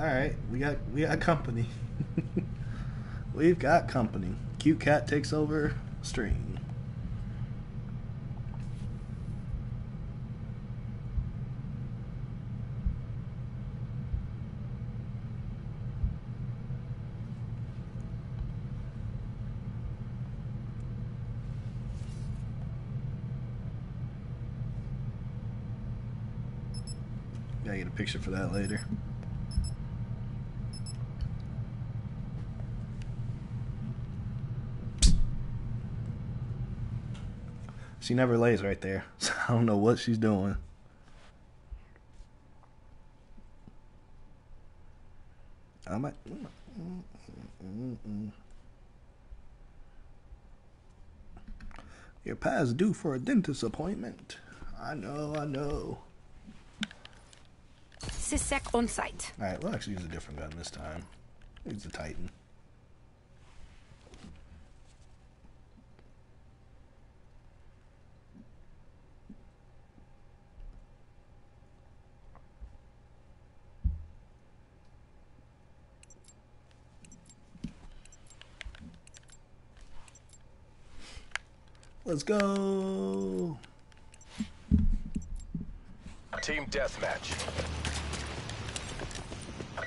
Alright, we got we got company. We've got company. Cute cat takes over stream. Gotta get a picture for that later. She never lays right there. So I don't know what she's doing. I might. Mm, mm, mm, Your past due for a dentist appointment. I know, I know. Sysec on site. Alright, we'll actually use a different gun this time. Use the Titan. Let's go. Team deathmatch.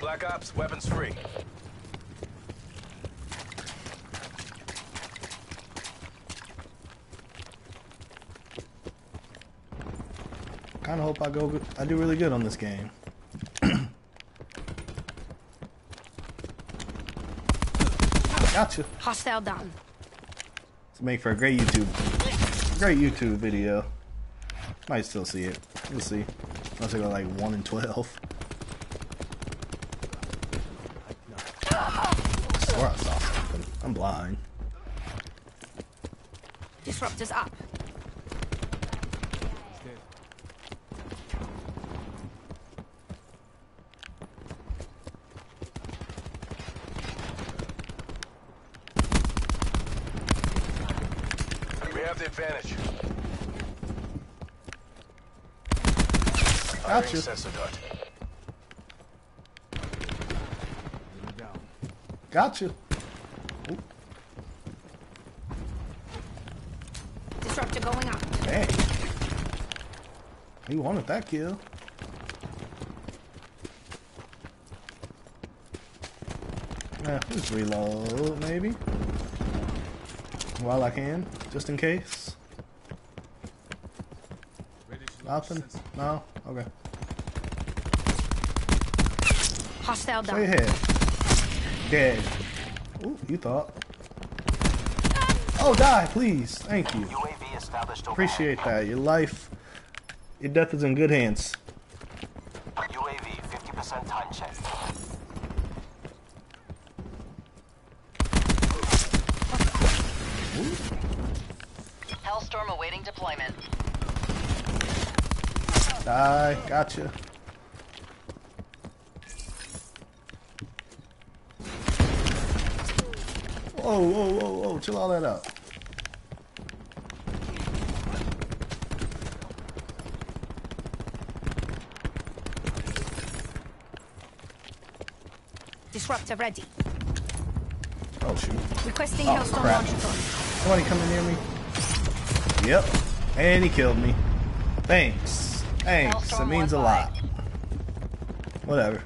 Black Ops, weapons free. Kind of hope I go. I do really good on this game. gotcha. Hostile down. Make for a great YouTube, great YouTube video. Might still see it. We'll see. Unless I go like one and twelve. I swear I saw something. I'm blind. Disruptors up. Advantage. Gotcha. Firing sensor dart. Gotcha. Disruptor going up. Dang. He wanted that kill. Yeah, just reload maybe. While I can, just in case. Nothing? No? Okay. Hostile down. Straight ahead. Dead. Ooh, you thought. Oh, die, please. Thank you. Appreciate that. Your life, your death is in good hands. UAV 50% time check. Hellstorm awaiting deployment. Die. Gotcha. Whoa, whoa, whoa, whoa. Chill all that out. Disruptor ready. Oh, shoot. Requesting Oh, Hellstorm crap. launcher drone. Somebody coming near me. Yep. And he killed me. Thanks. Thanks. It means a lot. Whatever.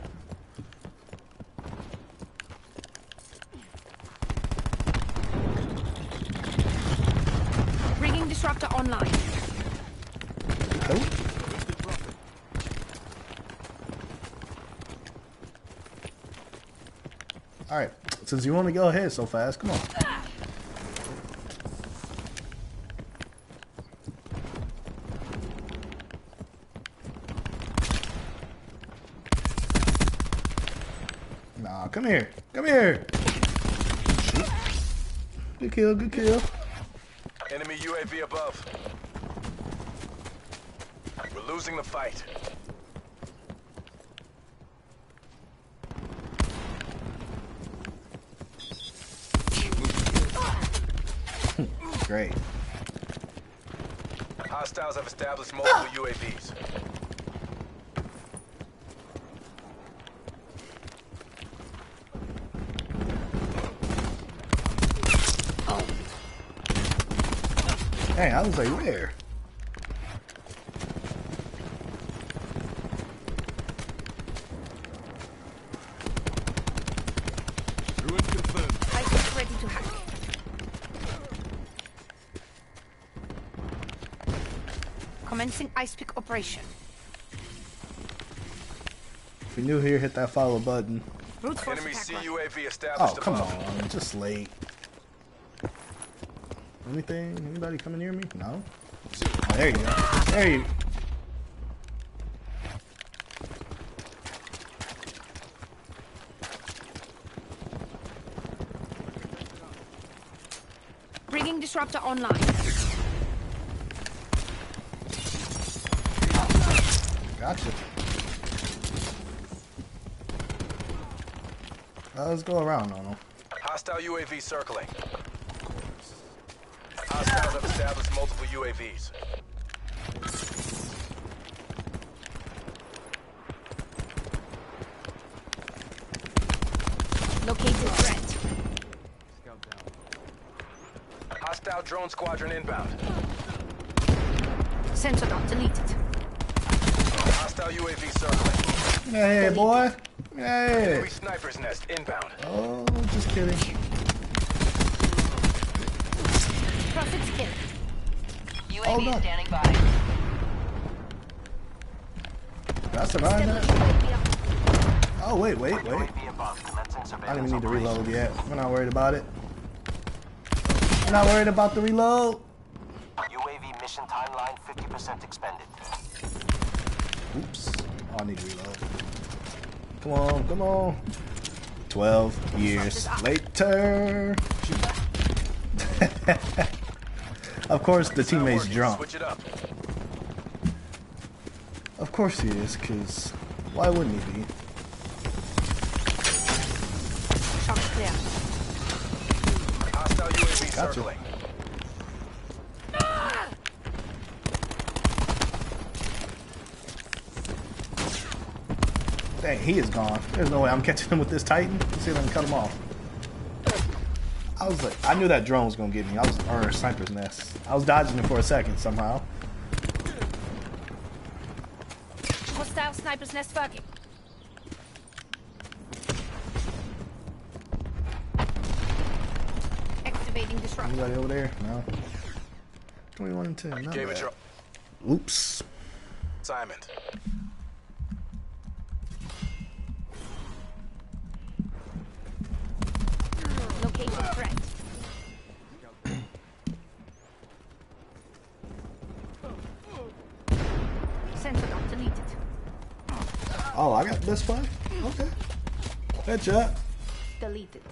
Bringing disruptor online. Oh. Alright, since you want to go ahead so fast, come on. Come here. Come here. Shoot. Good kill, good kill. Enemy UAV above. We're losing the fight. Great. Hostiles have established multiple UAVs. Dang, I was like, where? Ruin ready to hack. Commencing ice pick operation. If you're new here, hit that follow button. Enemy CUAV established Oh, come on. Just late. Anything? Anybody coming near me? No? Oh, there you go. There you Bringing disruptor online. Gotcha. Uh, let's go around on them. Hostile UAV circling. Hostiles have established multiple UAVs. Located threat. Scout down. Hostile drone squadron inbound. Sensor dart deleted. Hostile UAV circling. Hey, boy. Hey. Enemy sniper's nest inbound. Oh, just kidding. Profits kill. Oh, UAV no. standing by. Did I survive Stable that? UAV up. Oh, wait, wait, wait. UAV above. Commencing I surveillance don't even need to reload yet. We're not worried about it. We're not worried about the reload. UAV mission timeline 50% expended. Oops. Oh, I need to reload. Come on, come on. 12 years later. of course, the teammate's drunk. Switch it up. Of course he is, because why wouldn't he be? Shock. Hostile UAV Gotcha. circling. Dang, he is gone. There's no way I'm catching him with this Titan. Let's see if I can cut him off. I was like, I knew that drone was gonna get me. I was, or a sniper's nest. I was dodging it for a second somehow. Hostile sniper's nest working. Activating disruptor. Anybody over there? No. 21 and 10. Not Gave it bad. Oops. assignment. Located threat. Sensor deleted. Oh, I got this one? Okay. Headshot. Deleted.